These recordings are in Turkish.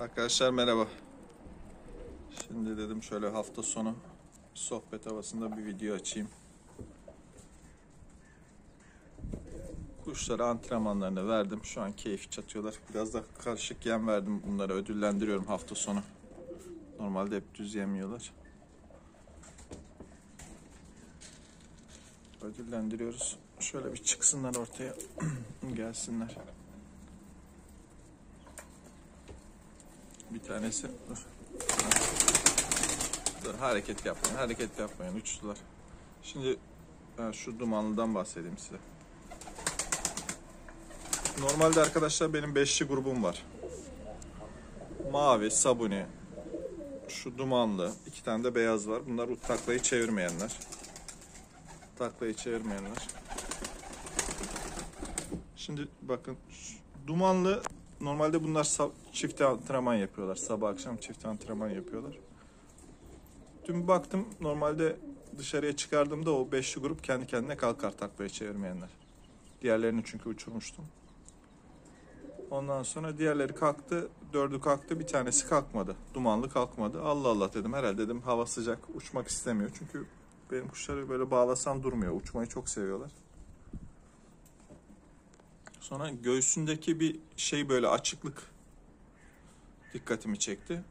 Arkadaşlar merhaba. Şimdi dedim şöyle hafta sonu sohbet havasında bir video açayım. Kuşlara antrenmanlarını verdim. Şu an keyif çatıyorlar. Biraz da karışık yem verdim. Bunları ödüllendiriyorum hafta sonu. Normalde hep düz yemiyorlar. Ödüllendiriyoruz. Şöyle bir çıksınlar ortaya. Gelsinler. Bir tanesi dur. Dur hareket yapmayın. Hareket yapmayın. Uçtular. Şimdi şu dumanlıdan bahsedeyim size. Normalde arkadaşlar benim beşli grubum var. Mavi, sabuni, şu dumanlı, iki tane de beyaz var. Bunlar taklayı çevirmeyenler. Taklayı çevirmeyenler. Şimdi bakın dumanlı normalde bunlar çift antrenman yapıyorlar. Sabah akşam çift antrenman yapıyorlar. Dün baktım normalde dışarıya çıkardığımda o beşli grup kendi kendine kalkar taklayı çevirmeyenler. Diğerlerini çünkü uçurmuştum. Ondan sonra diğerleri kalktı. Dördü kalktı. Bir tanesi kalkmadı. Dumanlı kalkmadı. Allah Allah dedim. Herhalde dedim hava sıcak. Uçmak istemiyor. Çünkü benim kuşları böyle bağlasan durmuyor. Uçmayı çok seviyorlar. Sonra göğsündeki bir şey böyle açıklık dikkatimi çekti.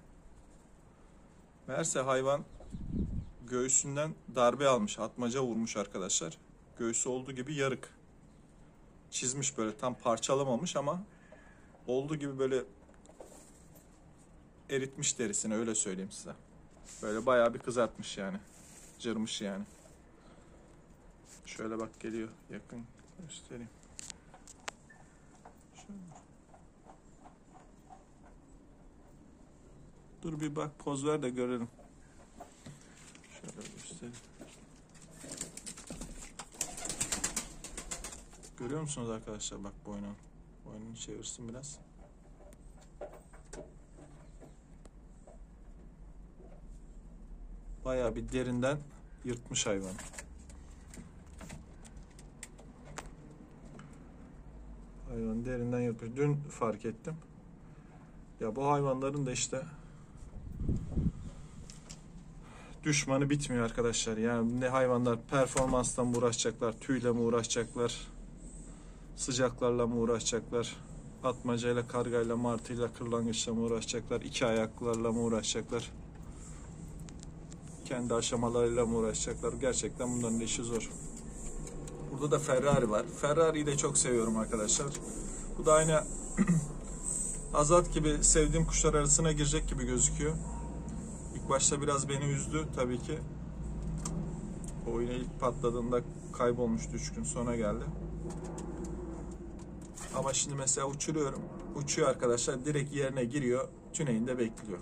Meğerse hayvan göğsünden darbe almış, atmaca vurmuş arkadaşlar. Göğsü olduğu gibi yarık. Çizmiş böyle tam parçalamamış ama olduğu gibi böyle eritmiş derisini öyle söyleyeyim size. Böyle bayağı bir kızartmış yani. Cırmış yani. Şöyle bak geliyor yakın göstereyim. Dur bir bak poz ver de görelim. Şöyle göstereyim. Görüyor musunuz arkadaşlar bak boynu. Boynunu çevirsin biraz. Bayağı bir derinden yırtmış hayvan. Hayvan derinden yırtmış. Dün fark ettim. Ya bu hayvanların da işte düşmanı bitmiyor arkadaşlar. Yani ne hayvanlar performansla mı uğraşacaklar, tüyle mi uğraşacaklar, sıcaklarla mı uğraşacaklar, atmacayla, kargayla, martıyla, kırlangıçla mı uğraşacaklar, iki ayaklarla mı uğraşacaklar, kendi aşamalarıyla mı uğraşacaklar. Gerçekten bunların işi zor. Burada da Ferrari var. Ferrari'yi de çok seviyorum arkadaşlar. Bu da aynı Azat gibi sevdiğim kuşlar arasına girecek gibi gözüküyor. İlk başta biraz beni üzdü tabii ki. O yine ilk patladığında kaybolmuştu 3 gün sonra geldi. Ama şimdi mesela uçuruyorum. Uçuyor arkadaşlar. Direkt yerine giriyor. Tüneyinde bekliyor.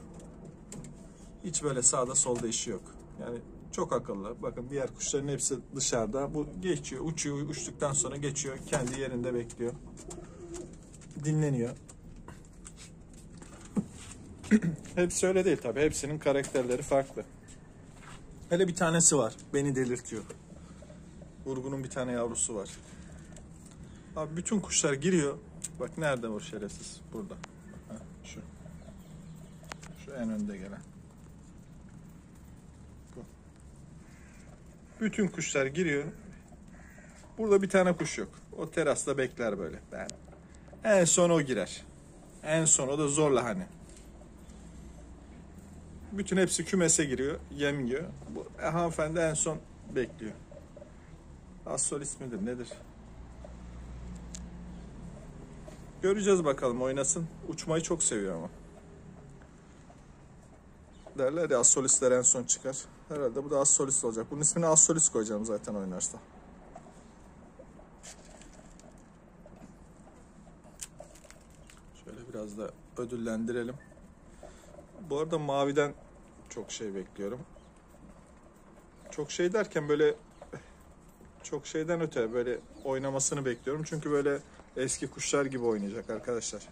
Hiç böyle sağda solda işi yok. Yani çok akıllı. Bakın diğer kuşların hepsi dışarıda. Bu geçiyor, uçuyor, uçtuktan sonra geçiyor. Kendi yerinde bekliyor. Dinleniyor. Hepsi öyle değil tabii. Hepsinin karakterleri farklı. Hele bir tanesi var. Beni delirtiyor. Vurgunun bir tane yavrusu var. Abi bütün kuşlar giriyor. Bak nerede o şerefsiz? Burada. Ha, şu. Şu en önde gelen. Bu. Bütün kuşlar giriyor. Burada bir tane kuş yok. O terasta bekler böyle. Ben. En son o girer. En son o da zorla hani. Bütün hepsi kümese giriyor, yem yiyor. Bu e, hanımefendi en son bekliyor. Assolis midir nedir? Göreceğiz bakalım oynasın. Uçmayı çok seviyor ama. Derler ya Assolisler en son çıkar. Herhalde bu da Assolis olacak. Bunun ismini Assolis koyacağım zaten oynarsa. Şöyle biraz da ödüllendirelim. Bu arada maviden çok şey bekliyorum. Çok şey derken böyle çok şeyden öte böyle oynamasını bekliyorum. Çünkü böyle eski kuşlar gibi oynayacak arkadaşlar.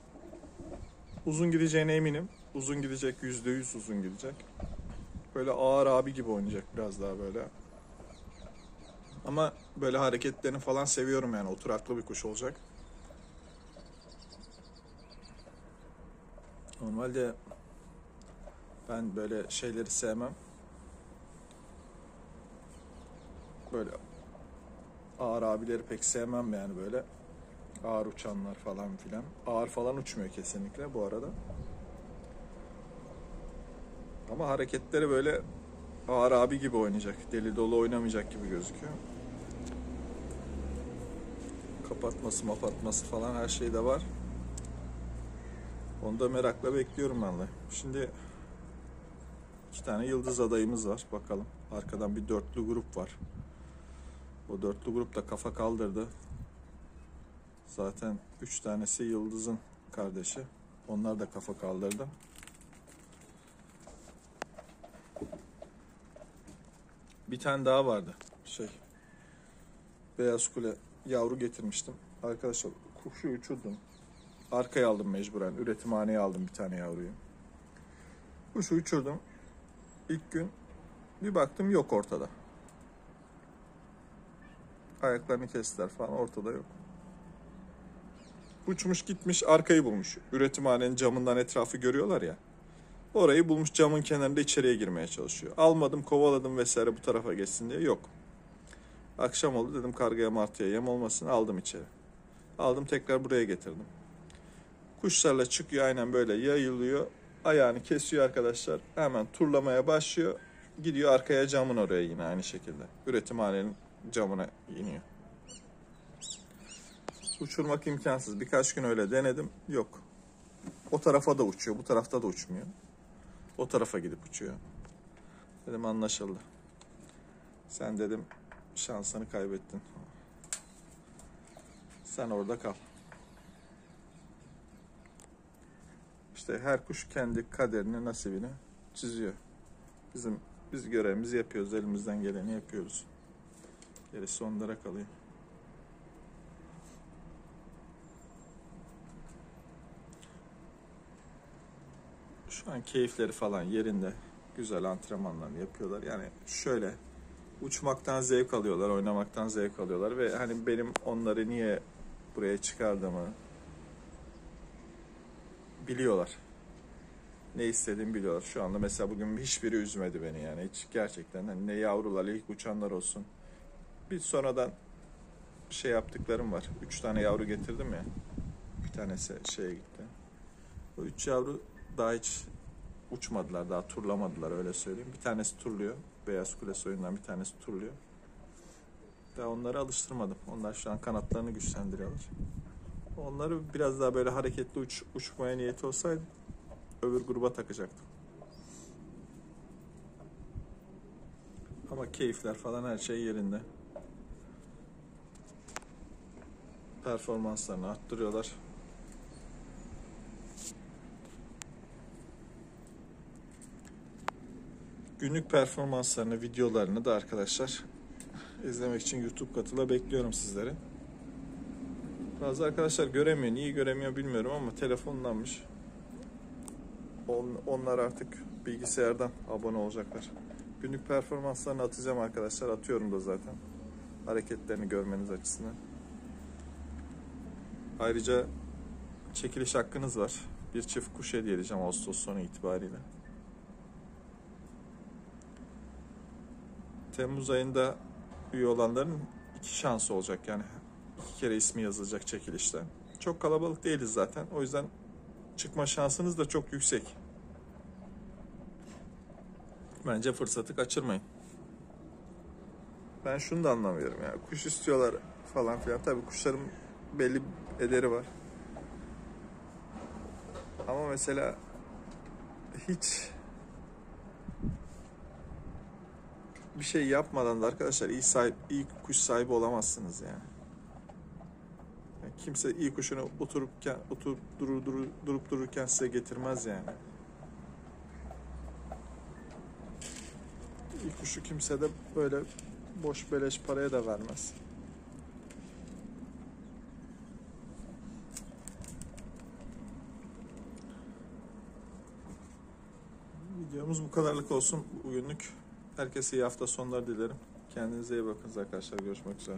Uzun gideceğine eminim. Uzun gidecek, yüzde yüz uzun gidecek. Böyle ağır abi gibi oynayacak biraz daha böyle. Ama böyle hareketlerini falan seviyorum yani. Oturaklı bir kuş olacak. Normalde ben böyle şeyleri sevmem. Böyle ağır abileri pek sevmem yani böyle. Ağır uçanlar falan filan. Ağır falan uçmuyor kesinlikle bu arada. Ama hareketleri böyle ağır abi gibi oynayacak. Deli dolu oynamayacak gibi gözüküyor. Kapatması mapatması falan her şey de var. Onu da merakla bekliyorum de. Şimdi iki tane yıldız adayımız var. Bakalım. Arkadan bir dörtlü grup var. O dörtlü grup da kafa kaldırdı. Zaten üç tanesi Yıldız'ın kardeşi. Onlar da kafa kaldırdı. Bir tane daha vardı. Şey. Beyaz Kule yavru getirmiştim. Arkadaşlar kuşu uçurdum. Arkaya aldım mecburen. Üretimhaneye aldım bir tane yavruyu. Kuşu uçurdum. İlk gün bir baktım yok ortada. Ayaklarını kestiler falan ortada yok. Uçmuş gitmiş arkayı bulmuş. Üretimhanenin camından etrafı görüyorlar ya. Orayı bulmuş camın kenarında içeriye girmeye çalışıyor. Almadım kovaladım vesaire bu tarafa geçsin diye yok. Akşam oldu dedim kargaya martıya yem olmasın aldım içeri. Aldım tekrar buraya getirdim. Kuşlarla çıkıyor aynen böyle yayılıyor. Ayağını kesiyor arkadaşlar. Hemen turlamaya başlıyor. Gidiyor arkaya camın oraya yine aynı şekilde. Üretimhanenin camına iniyor. Uçurmak imkansız. Birkaç gün öyle denedim. Yok. O tarafa da uçuyor. Bu tarafta da uçmuyor. O tarafa gidip uçuyor. Dedim anlaşıldı. Sen dedim şansını kaybettin. Sen orada kal. İşte her kuş kendi kaderini, nasibini çiziyor. Bizim biz görevimizi yapıyoruz, elimizden geleni yapıyoruz. Gerisi onlara kalıyor. Şu an keyifleri falan yerinde. Güzel antrenmanlarını yapıyorlar. Yani şöyle uçmaktan zevk alıyorlar, oynamaktan zevk alıyorlar ve hani benim onları niye buraya çıkardığımı biliyorlar. Ne istediğimi biliyorlar. Şu anda mesela bugün hiçbiri üzmedi beni yani. Hiç gerçekten hani ne yavrular, ilk uçanlar olsun. Bir sonradan şey yaptıklarım var. Üç tane yavru getirdim ya. Bir tanesi şeye gitti. O üç yavru daha hiç uçmadılar, daha turlamadılar öyle söyleyeyim. Bir tanesi turluyor. Beyaz Kule soyundan bir tanesi turluyor. Daha onları alıştırmadım. Onlar şu an kanatlarını güçlendiriyorlar. Onları biraz daha böyle hareketli uç, uçmaya niyeti olsaydı öbür gruba takacaktım. Ama keyifler falan her şey yerinde. Performanslarını arttırıyorlar. Günlük performanslarını, videolarını da arkadaşlar izlemek için YouTube katıla bekliyorum sizleri. Bazı arkadaşlar göremiyor. Niye göremiyor bilmiyorum ama telefondanmış. On, onlar artık bilgisayardan abone olacaklar. Günlük performanslarını atacağım arkadaşlar. Atıyorum da zaten. Hareketlerini görmeniz açısından. Ayrıca çekiliş hakkınız var. Bir çift kuş hediye edeceğim Ağustos sonu itibariyle. Temmuz ayında üye olanların iki şansı olacak yani iki kere ismi yazılacak çekilişte. Çok kalabalık değiliz zaten. O yüzden çıkma şansınız da çok yüksek. Bence fırsatı kaçırmayın. Ben şunu da anlamıyorum ya. Kuş istiyorlar falan filan. Tabii kuşların belli ederi var. Ama mesela hiç bir şey yapmadan da arkadaşlar iyi sahip, iyi kuş sahibi olamazsınız yani. Kimse iyi kuşunu otururken oturup durur, durur, durup dururken size getirmez yani. İyi kuşu kimse de böyle boş beleş paraya da vermez. Videomuz bu kadarlık olsun bugünlük. Herkese iyi hafta sonları dilerim. Kendinize iyi bakın arkadaşlar. Görüşmek üzere.